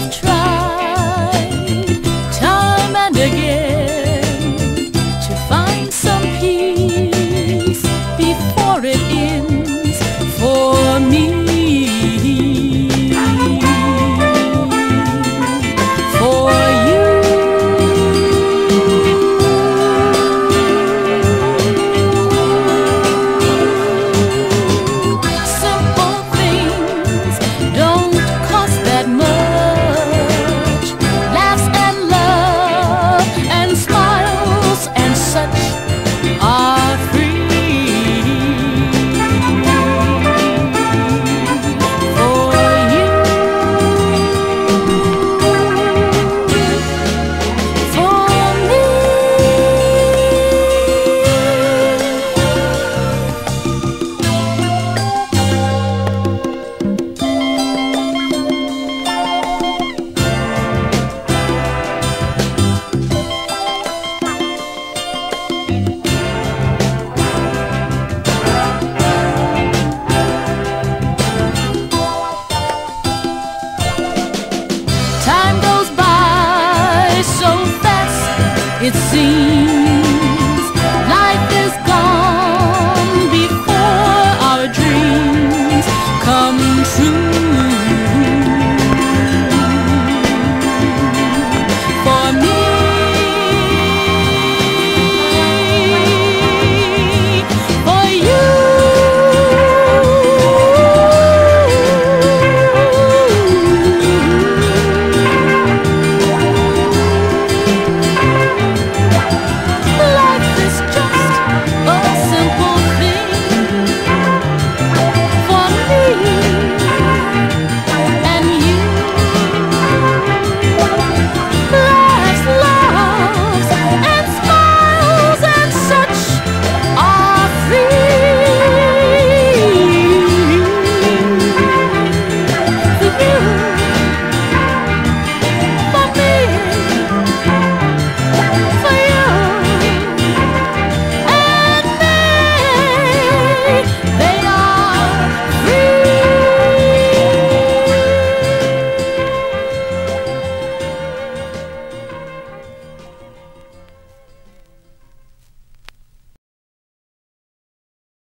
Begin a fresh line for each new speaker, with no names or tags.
have tried time and again to find some peace before it ends for me. It seems.